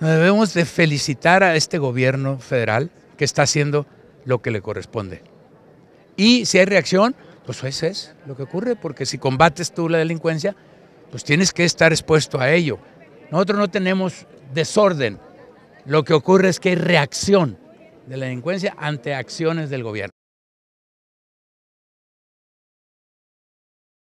Debemos de felicitar a este gobierno federal que está haciendo lo que le corresponde. Y si hay reacción, pues eso es lo que ocurre, porque si combates tú la delincuencia, pues tienes que estar expuesto a ello. Nosotros no tenemos desorden, lo que ocurre es que hay reacción de la delincuencia ante acciones del gobierno.